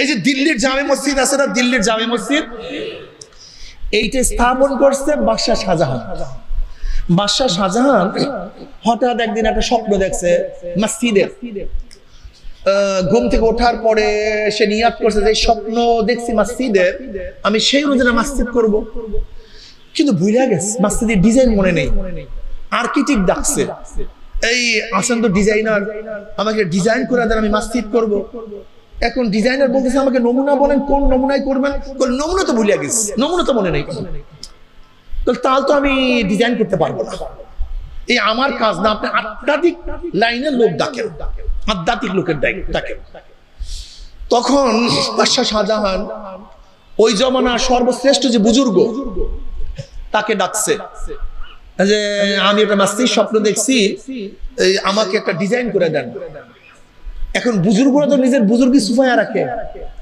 এই যে দিল্লির জামে মসজিদ আছে না, দিল্লির জামে মসজিদ? এইটা স্থাপন করছে বাদশাহ শাহজাহান। বাদশাহ শাহজাহান হঠাৎ একদিন একটা স্বপ্ন দেখছে মসজিদের ঘুম থেকে ওঠার পরে সে নিয়াত করছে যে স্বপ্ন দেখছি মসজিদের আমি সেই অনুযায়ী মসজিদ করব কিন্তু ভুলে গেছে, মসজিদের ডিজাইন মনে নেই। আর্কিটেক্ট ডাকছে, এই, আসেন ডিজাইনার আমাকে ডিজাইন করে দেন, আমি মসজিদ করব। এখন ডিজাইনার বলতেছে আমাকে, নমুনা বলেন, কোন নমুনায় করবেন? নমুনা তো ভুলিয়া গেছে, নমুনা তো মনে নেই। তাহলে তো আমি ডিজাইন করতে পারব না। এই আমার কাজ না, আপনি আধ্যাত্মিক লাইনের লোক ডাকেন, আধ্যাত্মিক লোকের ডাক- ডাকেন। তখন বাদশাহ শাহজাহান ওই জমানার সর্বশ্রেষ্ঠ যে বুজুর্গ, তাকে ডাকছে। যে, আমি একটা মাস্তির স্বপ্ন দেখছি আমাকে একটা ডিজাইন করে দেন। এখন বুজুর্গরা তো নিজের বুজুর্গি সুফায়া রাখে।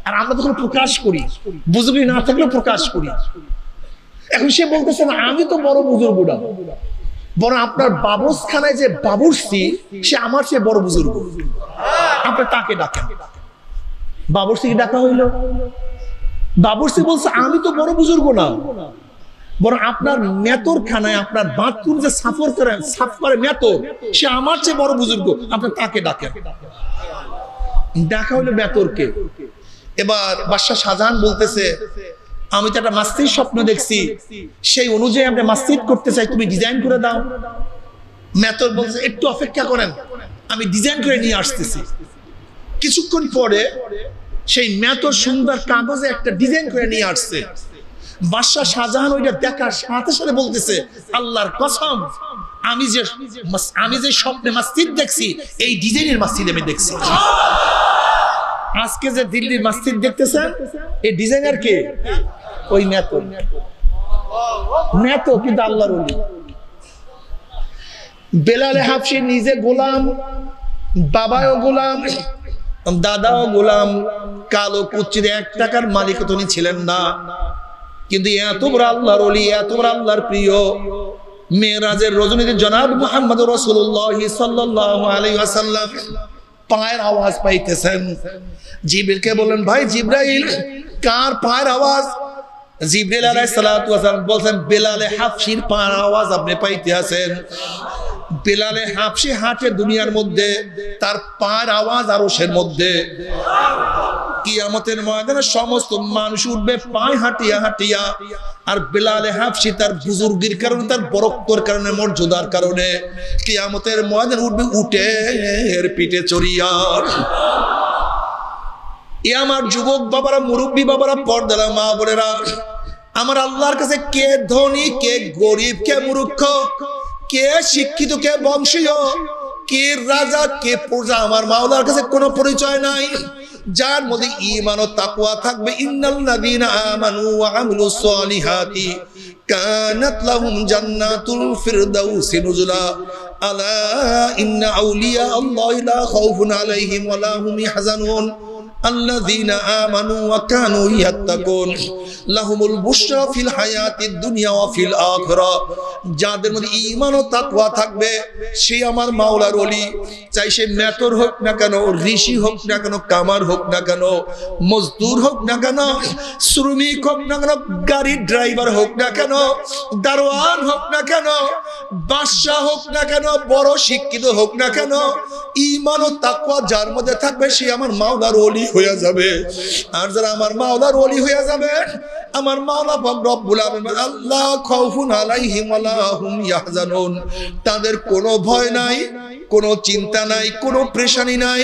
আর আমরা তখন প্রকাশ করি। বুজুর্গি না থাকলেও প্রকাশ করি। এখন সে বলতেছে না, আমি তো বড় বুজুর্গ না বরং আপনার বাবুসখানায় যে বাবুর্সি, সে আমার চেয়ে বড় বুজুর্গ। আপনি তাকে ডাকেন। বাবুর্সিকে ডাকা হইল। বাবুর্সি বলছে, আমি তো বড় বুজুর্গ না। বরং আপনার মেতর খানায় আপনার বাথরুম যে সাফর করে, সাফ করে মেতর সে আমার চেয়ে বড় বুজুর্গ। আপনার তাকে ডাকেন। ডাকা হইল মেতরকে এবার বাদশাহ শাহজাহান বলতেছে, আমি তো একটা মাস্তির স্বপ্ন দেখছি। সেই অনুযায়ী আমরা মাস্তিদ করতে চাই, তুমি ডিজাইন করে দাও। মেতর বলছে, একটু অপেক্ষা করেন, আমি ডিজাইন করে নিয়ে আসতেছি। কিছুক্ষণ পরে সেই মেতর সুন্দর কাগজে একটা ডিজাইন করে নিয়ে আসছে। বাদশাহ শাহজাহান ওইটা দেখার সাথে সাথে বলতেছে, আল্লাহর কসম, আমি যে আমি যে স্বপ্নে মসজিদ দেখছি, এই ডিজাইনের মসজিদ আমি দেখছি। আজকে যে দিল্লির মসজিদ দেখতেছেন, এই ডিজাইনার কে? ওই নেতো। নেতো কিন্তু আল্লাহর বেলালে হাফসি নিজে গোলাম, বাবাও গোলাম, দাদাও গোলাম, কালো কুচির এক টাকার মালিক তিনি ছিলেন না। কিন্তু এত বড় আল্লাহর অলি এত বড় আল্লাহর প্রিয়। মেয়েরাজের রজনীতে জনাব মোহাম্মদ রসুল্লাহ সাল্লাহ আলাই আসাল্লাম পায়ের আওয়াজ পাইতেছেন। জিবরিলকে বললেন, ভাই জিব্রাইল, কার পায়ের আওয়াজ? সালাতু ওয়াসালাম বলছেন, বেলালে হাফসির পায়ের আওয়াজ আপনি পাইতে বেলালে দুনিয়ার মধ্যে, তার পায়ের আওয়াজ মধ্যে। কিয়ামতের ময়দানে সমস্ত মানুষ উঠবে পায়ে হাঁটিয়া হাঁটিয়া। আর বেলালে হাফসি তার বুজুর্গির কারণে, তার বরক্তর কারণে, মর্যাদার কারণে কিয়ামতের ময়দানে উঠবে উঠে এর পিঠে চড়িয়া। এ আমার যুবক বাবারা, মুরব্বী বাবারা, পর্দারা, মা বোনেরা, আমার আল্লাহর কাছে কে ধনী, কে গরিব, কে মূর্খ, কে শিক্ষিত, কে বংশীয়, কে রাজা, কে প্রজা, আমার মাওলার কাছে কোনো পরিচয় নাই। যার মধ্যে ইমান ও তাকুয়া থাকবে, ইন্নাল্লাযীনা আমানু ওয়া আমিলুস সালিহাতি কানাত লাহুম জান্নাতুল ফিরদাউসি নুজুলা। আলা ইন্না আউলিয়া আল্লাহি লা খাউফুন আলাইহিম ওয়া লা হুম ইয়াহজানুন। الذين آمنوا وكانوا يتقون لهم البشرى في الحياة الدنيا وفي الآخرة যাদের মধ্যে ঈমান ও তাকওয়া থাকবে সে আমার মাওলার ওলি চাই সে মেতর হোক না কেন ঋষি হোক না কেন কামার হোক না কেন মজদুর হোক না কেন শ্রমিক হোক না কেন গাড়ির ড্রাইভার হোক না কেন দারোয়ান হোক না কেন বাদশাহ হোক না কেন বড় শিক্ষিত হোক না কেন ঈমান ও তাকুয়া যার মধ্যে থাকবে সে আমার মাওলার ওলি হয়ে যাবে। আর যারা আমার মাওলার ওলি হয়ে যাবে, আমার মাওলা রব্বুল আলামিন আল্লাহ খাউফুন আলাইহিম ওয়ালা হুম ইয়াহজানুন। তাদের কোনো ভয় নাই, কোনো চিন্তা নাই, কোনো প্রেশানি নাই।